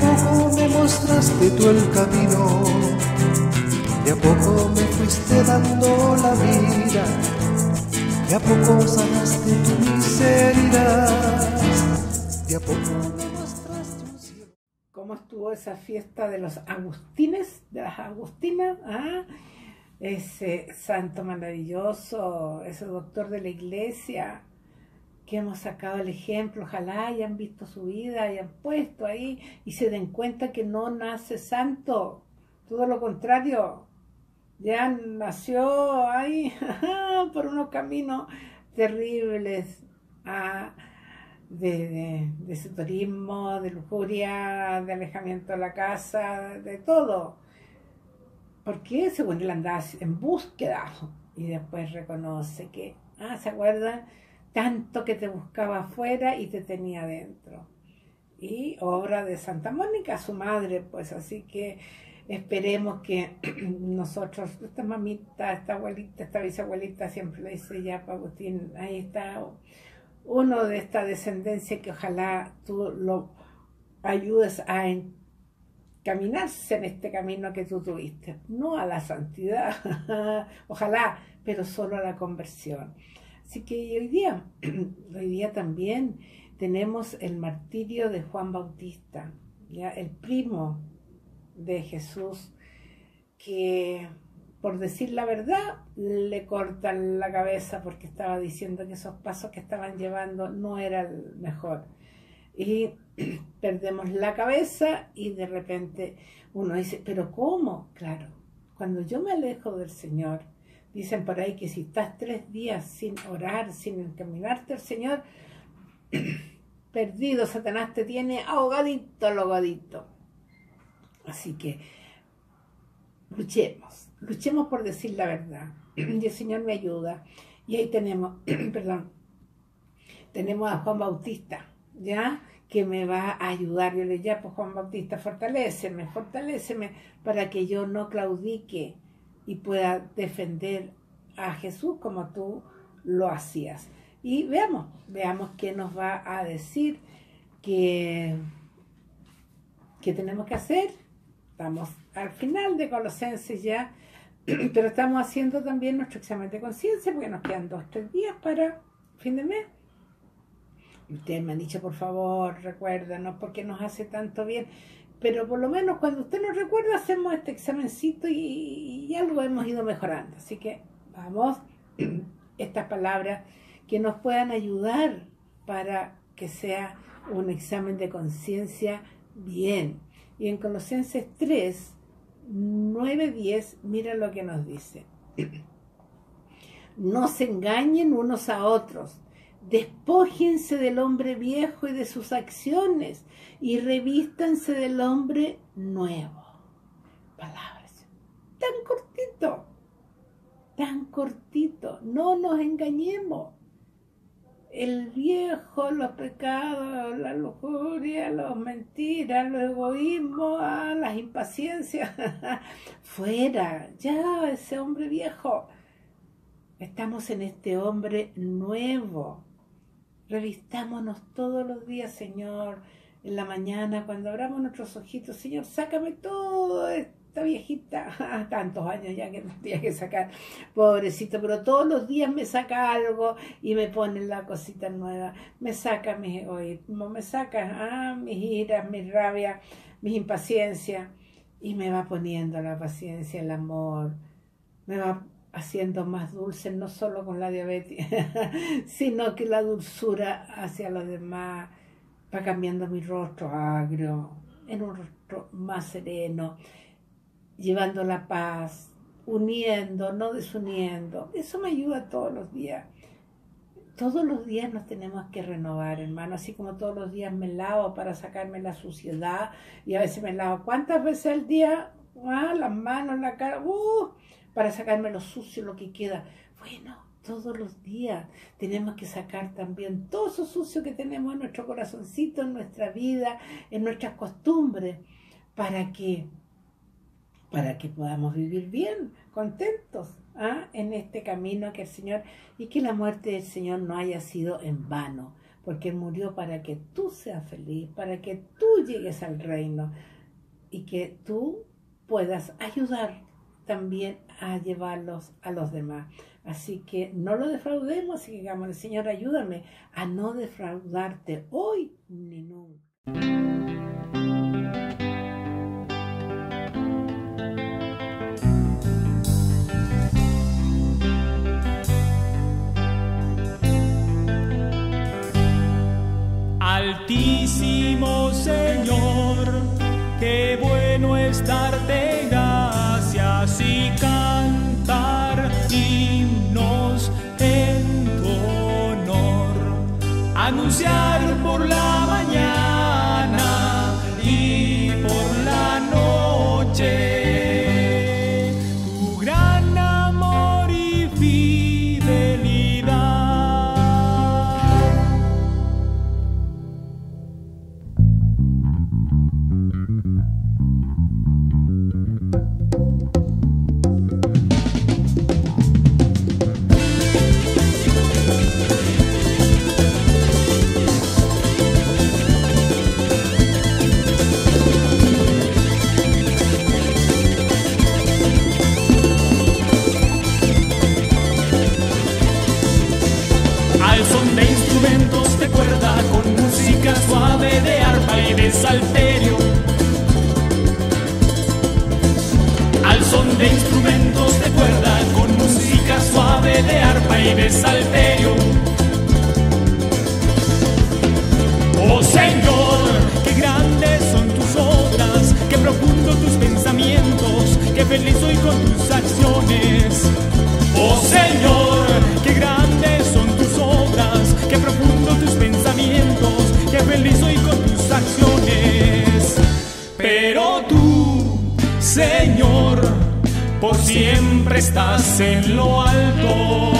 poco me mostraste tú el camino, de a poco me fuiste dando la vida, de a poco sanaste tu miseria, de a poco me mostraste un cielo. ¿Cómo estuvo esa fiesta de los Agustines, de las Agustinas? ¿Ah? Ese santo maravilloso, ese doctor de la iglesia, que hemos sacado el ejemplo, ojalá hayan visto su vida, hayan puesto ahí y se den cuenta que no nace santo, todo lo contrario, ya nació ahí por unos caminos terribles ah, de, de, ese turismo, de lujuria, de alejamiento de la casa, de todo. Porque según él andaba en búsqueda y después reconoce que, ah, ¿se acuerdan? Tanto que te buscaba afuera y te tenía dentro. Y obra de Santa Mónica, su madre, pues así que esperemos que nosotros, esta mamita, esta abuelita, esta bisabuelita, siempre le dice ya, Agustín, ahí está uno de esta descendencia que ojalá tú lo ayudes a encaminarse en este camino que tú tuviste, no a la santidad, ojalá, pero solo a la conversión. Así que hoy día, hoy día también tenemos el martirio de Juan Bautista, ¿ya? el primo de Jesús, que por decir la verdad le cortan la cabeza porque estaba diciendo que esos pasos que estaban llevando no era el mejor. Y perdemos la cabeza y de repente uno dice, pero ¿cómo? Claro, cuando yo me alejo del Señor, Dicen por ahí que si estás tres días sin orar, sin encaminarte al Señor, perdido, Satanás te tiene ahogadito, ahogadito. Así que luchemos, luchemos por decir la verdad. Y el Señor me ayuda. Y ahí tenemos, perdón, tenemos a Juan Bautista, ¿ya? Que me va a ayudar. Yo le llamo, pues Juan Bautista, fortaléceme, fortaléceme para que yo no claudique y pueda defender a Jesús como tú lo hacías. Y veamos, veamos qué nos va a decir que, tenemos que hacer. Estamos al final de Colosenses ya, pero estamos haciendo también nuestro examen de conciencia porque nos quedan dos, tres días para fin de mes. Ustedes me han dicho, por favor, recuérdanos porque nos hace tanto bien pero por lo menos cuando usted nos recuerda hacemos este examencito y, y algo hemos ido mejorando. Así que vamos, estas palabras que nos puedan ayudar para que sea un examen de conciencia bien. Y en Colosenses 3, 9, 10, mira lo que nos dice. No se engañen unos a otros Despójense del hombre viejo y de sus acciones y revístanse del hombre nuevo. Palabras. Tan cortito, tan cortito. No nos engañemos. El viejo, los pecados, la lujuria, las mentiras, los egoísmos, ah, las impaciencias. Fuera, ya ese hombre viejo. Estamos en este hombre nuevo Revistámonos todos los días, Señor, en la mañana, cuando abramos nuestros ojitos, Señor, sácame todo esta viejita, tantos años ya que no tenía que sacar, pobrecito, pero todos los días me saca algo y me pone la cosita nueva, me saca mis egoísmos, me saca ah, mis iras, mis rabias, mis impaciencias, y me va poniendo la paciencia, el amor, me va haciendo más dulce, no solo con la diabetes, sino que la dulzura hacia los demás va cambiando mi rostro agrio en un rostro más sereno, llevando la paz, uniendo, no desuniendo. Eso me ayuda todos los días. Todos los días nos tenemos que renovar, hermano, así como todos los días me lavo para sacarme la suciedad y a veces me lavo. ¿Cuántas veces al día? Ah, las manos, la cara. Uh, para sacarme lo sucio, lo que queda. Bueno, todos los días tenemos que sacar también todo eso sucio que tenemos en nuestro corazoncito, en nuestra vida, en nuestras costumbres, para que, para que podamos vivir bien, contentos ¿ah? en este camino que el Señor y que la muerte del Señor no haya sido en vano. porque murió para que tú seas feliz, para que tú llegues al reino y que tú puedas ayudar también a llevarlos a los demás. Así que no lo defraudemos y digamos, Señor, ayúdame a no defraudarte hoy ni nunca. Anunciar por la de salterio. Al son de instrumentos de cuerda con música suave de arpa y de salterio. Oh Señor, qué grandes son tus obras, qué profundo tus pensamientos, qué feliz soy con tus acciones. Oh Señor, por siempre estás en lo alto.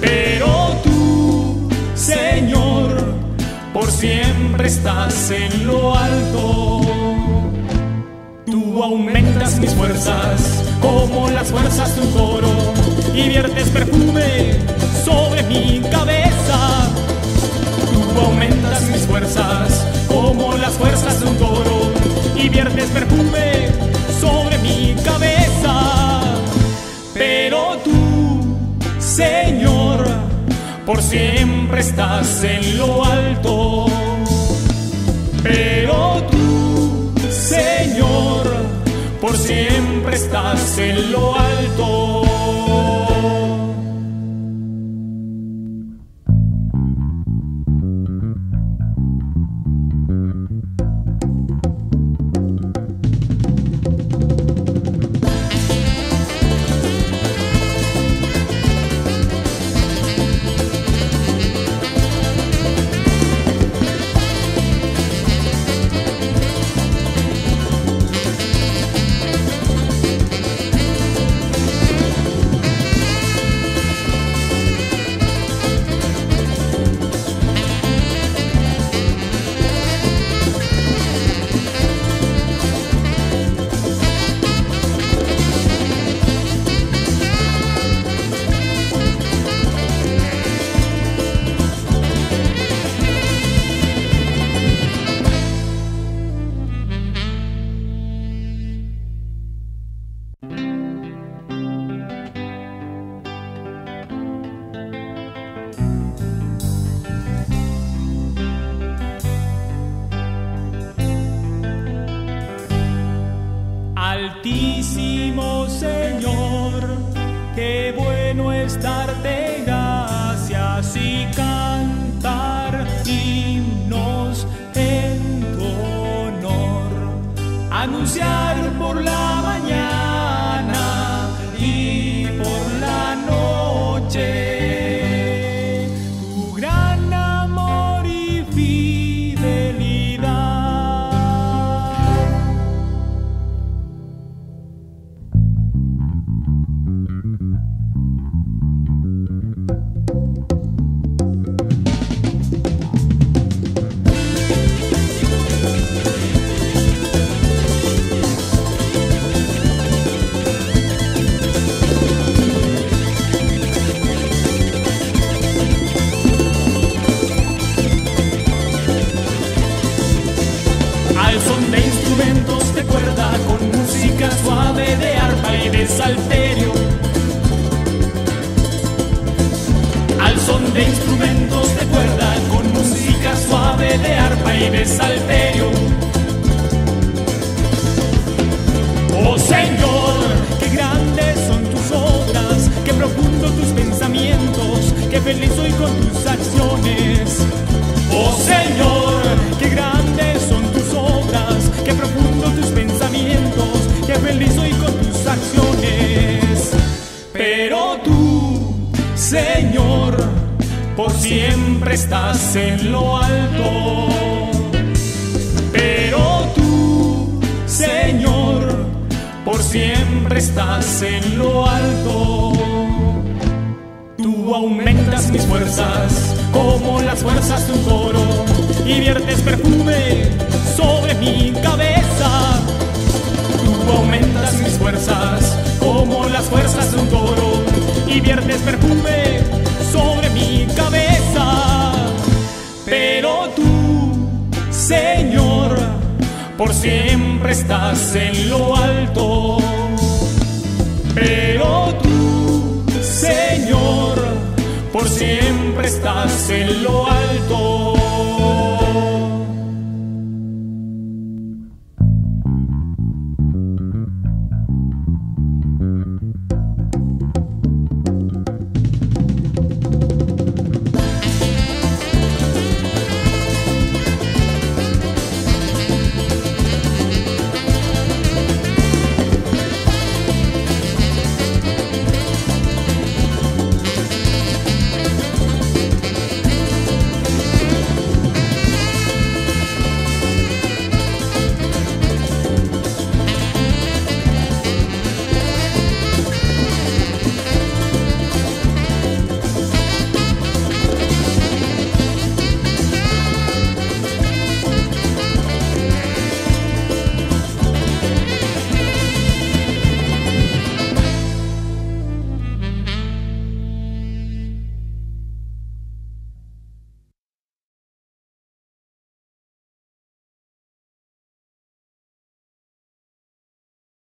Pero tú, Señor, por siempre estás en lo alto. Tú aumentas mis fuerzas como las fuerzas de un toro y viertes perfume sobre mi cabeza. Tú aumentas mis fuerzas como las fuerzas de un toro y viertes perfume sobre mi cabeza. Pero tú, Señor, por siempre estás en lo alto. Pero tú, Señor, por siempre estás en lo alto. see instrumentos de cuerda, con música suave de arpa y de salterio. Oh Señor, qué grandes son tus obras, qué profundo tus pensamientos, qué feliz soy con tus acciones. Oh Señor, qué grandes son tus obras, qué profundo tus pensamientos, qué feliz soy con tus acciones. Pero tú, Señor, por siempre estás en lo alto. Pero tú, Señor, por siempre estás en lo alto. Tú aumentas mis fuerzas como las fuerzas de un toro y viertes perfume sobre mi cabeza. Tú aumentas mis fuerzas como las fuerzas de un toro y viertes perfume Señor, por siempre estás en lo alto. Pero tú, Señor, por siempre estás en lo alto.